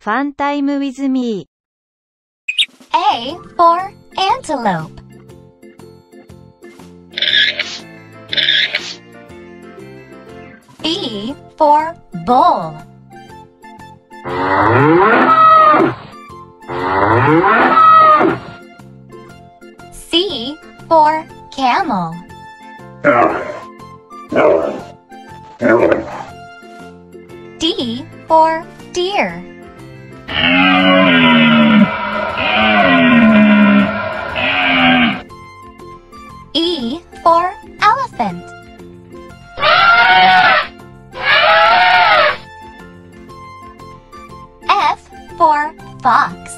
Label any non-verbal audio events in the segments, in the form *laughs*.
Fun time with me. A for antelope. B for bull. C for camel. D for deer. E for elephant. F for fox.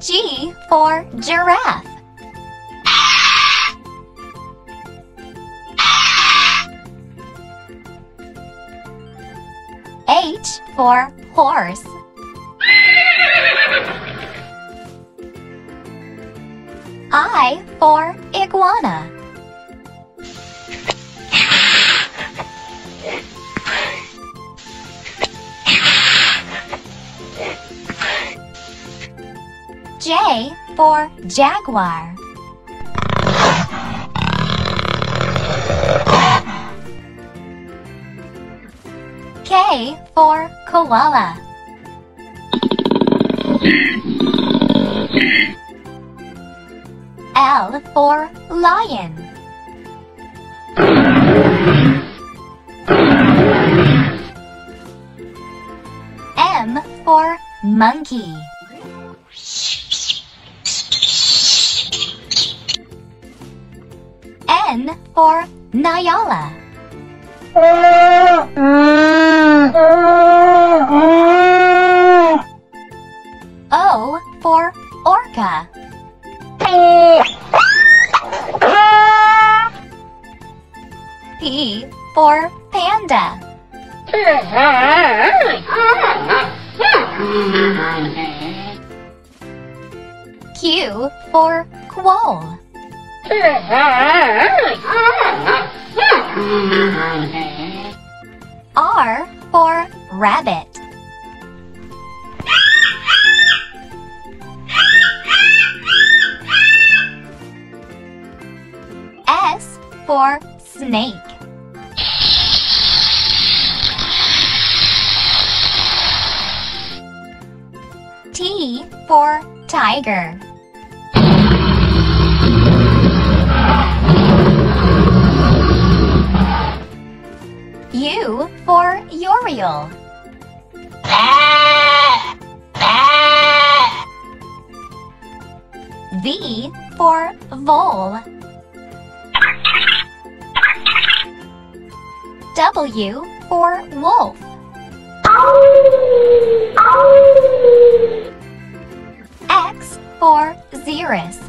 G for giraffe. H for horse. I for iguana. J for jaguar. K for koala. L for lion. M for monkey. N for Nyala. Mm. P for panda. Q for quoll. R for rabbit. For snake. T for tiger. U for urial. V for vole. W for wolf. X for xerus.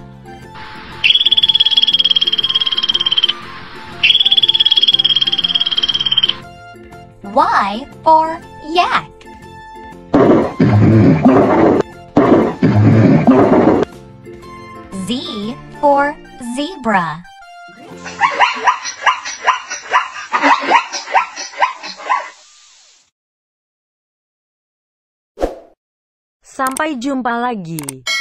Y for yak. Z for zebra. *laughs* Sampai jumpa lagi.